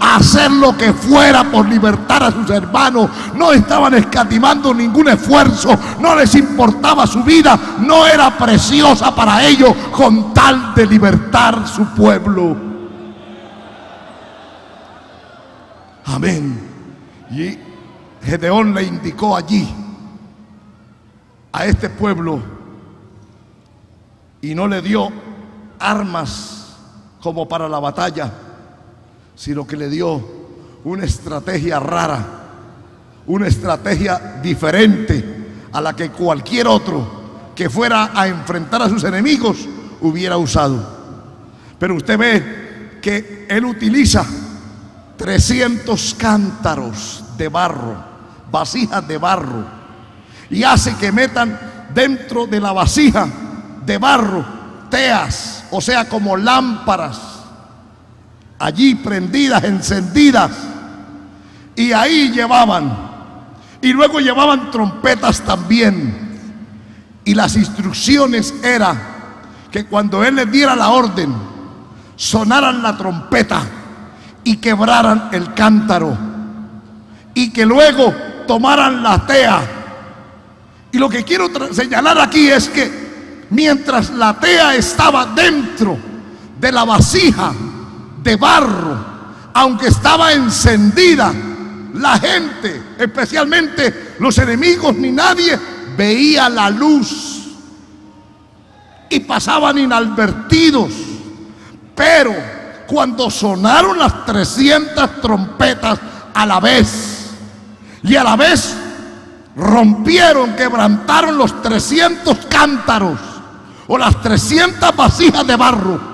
hacer lo que fuera por libertar a sus hermanos. No estaban escatimando ningún esfuerzo, no les importaba su vida, no era preciosa para ellos con tal de libertar su pueblo. Amén. Y Gedeón le indicó allí a este pueblo y no le dio armas como para la batalla sino que le dio una estrategia rara, una estrategia diferente a la que cualquier otro que fuera a enfrentar a sus enemigos hubiera usado. Pero usted ve que él utiliza 300 cántaros de barro, vasijas de barro, y hace que metan dentro de la vasija de barro teas, o sea, como lámparas allí prendidas, encendidas. Y ahí llevaban. Y luego llevaban trompetas también. Y las instrucciones era que cuando él les diera la orden, sonaran la trompeta y quebraran el cántaro. Y que luego tomaran la tea. Y lo que quiero señalar aquí es que mientras la tea estaba dentro de la vasija, de barro, aunque estaba encendida, la gente, especialmente los enemigos ni nadie, veía la luz y pasaban inadvertidos. Pero cuando sonaron las 300 trompetas a la vez y a la vez rompieron, quebrantaron los 300 cántaros o las 300 vasijas de barro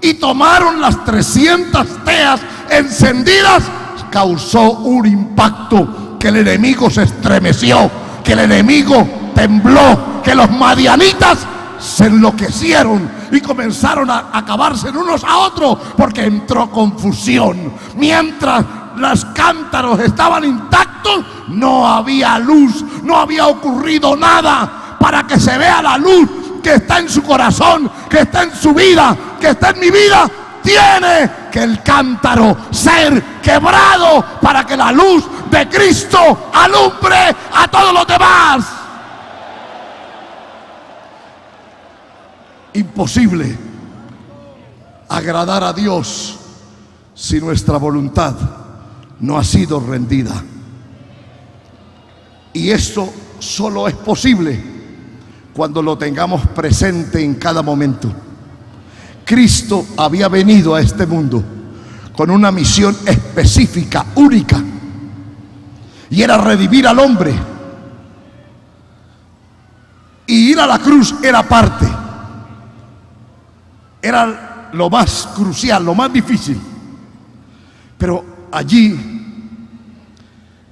y tomaron las 300 teas encendidas, causó un impacto que el enemigo se estremeció, que el enemigo tembló, que los madianitas se enloquecieron y comenzaron a acabarse unos a otros porque entró confusión. Mientras los cántaros estaban intactos, no había luz, no había ocurrido nada para que se vea la luz que está en su corazón, que está en su vida, que está en mi vida, tiene que el cántaro ser quebrado para que la luz de Cristo alumbre a todos los demás. Imposible agradar a Dios si nuestra voluntad no ha sido rendida. Y esto solo es posible cuando lo tengamos presente en cada momento. Cristo había venido a este mundo con una misión específica, única, y era redimir al hombre. Y ir a la cruz era parte, era lo más crucial, lo más difícil. Pero allí,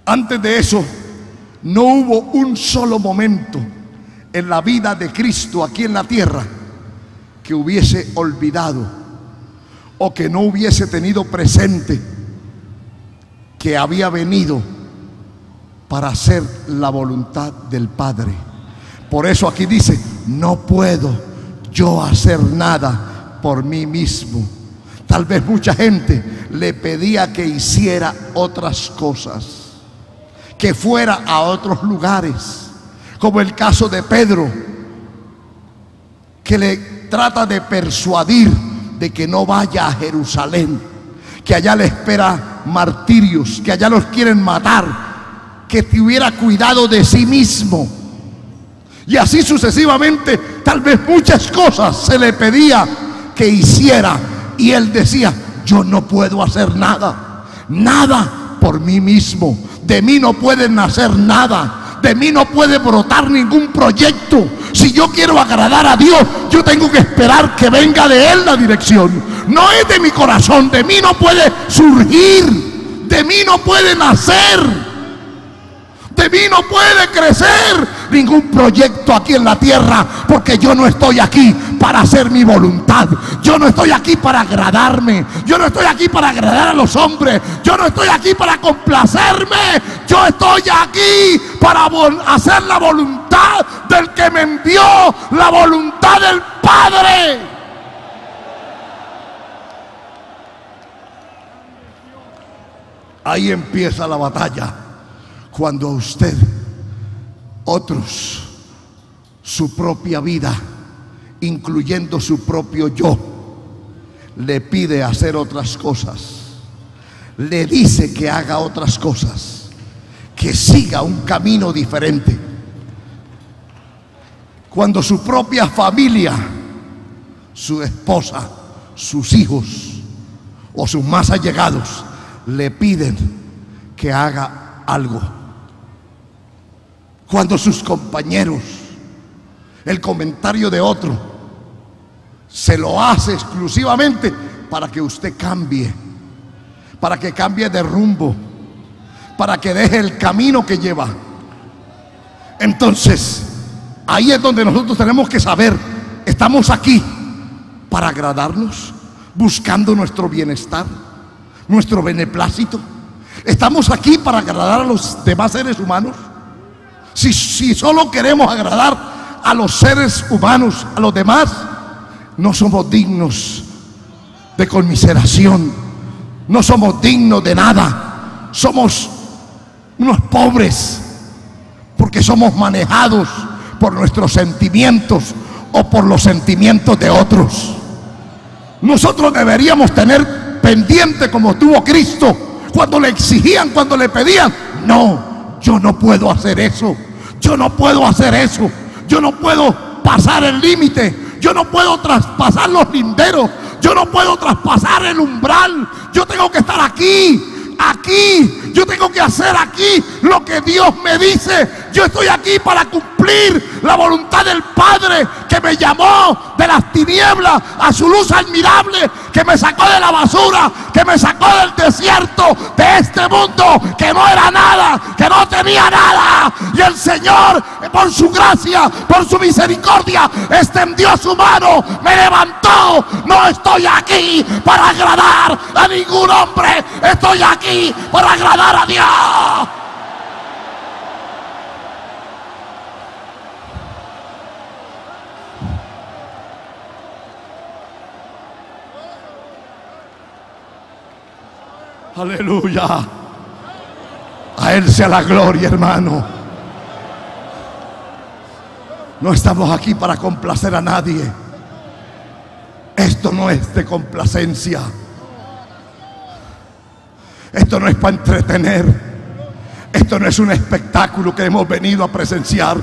antes de eso, no hubo un solo momento en la vida de Cristo aquí en la tierra que hubiese olvidado o que no hubiese tenido presente que había venido para hacer la voluntad del Padre. Por eso aquí dice, no puedo yo hacer nada por mí mismo. Tal vez mucha gente le pedía que hiciera otras cosas, que fuera a otros lugares como el caso de Pedro, que le trata de persuadir de que no vaya a Jerusalén, que allá le espera martirios, que allá los quieren matar, que tuviera cuidado de sí mismo. Y así sucesivamente, tal vez muchas cosas se le pedía que hiciera. Y él decía, yo no puedo hacer nada, nada por mí mismo. De mí no pueden nacer nada de mí no puede brotar ningún proyecto. Si yo quiero agradar a Dios, yo tengo que esperar que venga de Él la dirección. No es de mi corazón, de mí no puede surgir, de mí no puede nacer. De mí no puede crecer ningún proyecto aquí en la tierra porque yo no estoy aquí para hacer mi voluntad. Yo no estoy aquí para agradarme. Yo no estoy aquí para agradar a los hombres. Yo no estoy aquí para complacerme. Yo estoy aquí para hacer la voluntad del que me envió, la voluntad del Padre. Ahí empieza la batalla. Cuando a usted, otros, su propia vida, incluyendo su propio yo, le pide hacer otras cosas. Le dice que haga otras cosas. Que siga un camino diferente. Cuando su propia familia, su esposa, sus hijos o sus más allegados le piden que haga algo. Cuando sus compañeros, el comentario de otro, se lo hace exclusivamente para que usted cambie, para que cambie de rumbo, para que deje el camino que lleva. Entonces, ahí es donde nosotros tenemos que saber, estamos aquí para agradarnos, buscando nuestro bienestar nuestro beneplácito. Estamos aquí para agradar a los demás seres humanos. Si, solo queremos agradar a los seres humanos, a los demás, no somos dignos de conmiseración. No somos dignos de nada. Somos unos pobres porque somos manejados por nuestros sentimientos o por los sentimientos de otros. Nosotros deberíamos tener pendiente como tuvo Cristo cuando le exigían, cuando le pedían. No, yo no puedo hacer eso. Yo no puedo hacer eso. Yo no puedo pasar el límite. Yo no puedo traspasar los linderos. Yo no puedo traspasar el umbral. Yo tengo que estar aquí aquí. Yo tengo que hacer aquí lo que Dios me dice. Yo estoy aquí para cumplir la voluntad del Padre me llamó de las tinieblas a su luz admirable, que me sacó de la basura, que me sacó del desierto de este mundo que no era nada, que no tenía nada. Y el Señor, por su gracia, por su misericordia, extendió su mano, me levantó. No estoy aquí para agradar a ningún hombre, estoy aquí para agradar a Dios. Aleluya. A Él sea la gloria, hermano. No estamos aquí para complacer a nadie. Esto no es de complacencia. Esto no es para entretener. Esto no es un espectáculo que hemos venido a presenciar.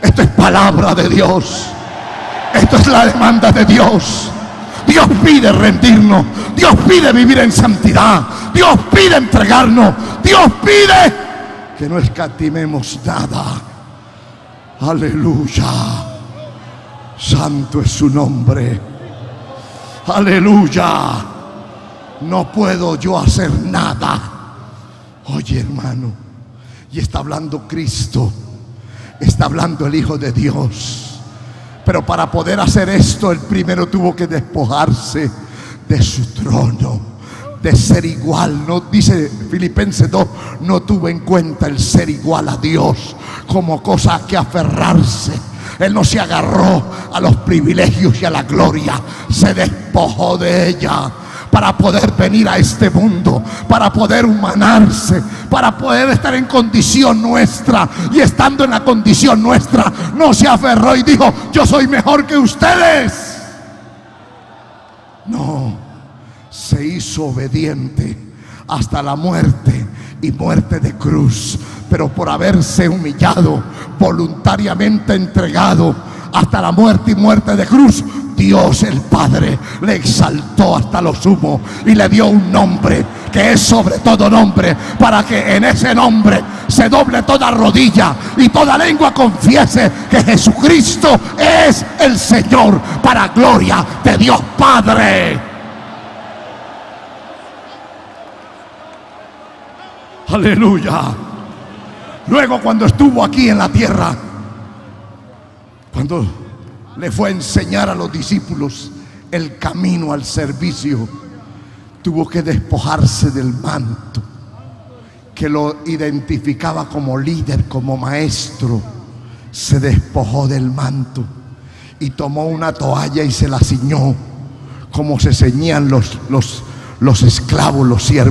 Esto es palabra de Dios. Esto es la demanda de Dios. Dios pide rendirnos. Dios pide vivir en santidad. Dios pide entregarnos. Dios pide que no escatimemos nada. Aleluya. Santo es su nombre. Aleluya. No puedo yo hacer nada. Oye hermano. Y está hablando Cristo. Está hablando el Hijo de Dios. Pero para poder hacer esto, el primero tuvo que despojarse de su trono, de ser igual. No dice Filipenses 2, no tuvo en cuenta el ser igual a Dios como cosa a que aferrarse. Él no se agarró a los privilegios y a la gloria, se despojó de ella para poder venir a este mundo, para poder humanarse, para poder estar en condición nuestra. Y estando en la condición nuestra, no se aferró y dijo, yo soy mejor que ustedes. No, se hizo obediente hasta la muerte y muerte de cruz. Pero por haberse humillado, voluntariamente entregado hasta la muerte y muerte de cruz, Dios el Padre le exaltó hasta lo sumo y le dio un nombre que es sobre todo nombre, para que en ese nombre se doble toda rodilla y toda lengua confiese que Jesucristo es el Señor para gloria de Dios Padre. Aleluya. Luego cuando estuvo aquí en la tierra, cuando le fue a enseñar a los discípulos el camino al servicio, tuvo que despojarse del manto que lo identificaba como líder, como maestro. Se despojó del manto y tomó una toalla y se la ciñó como se ceñían los, los, los esclavos, los siervos.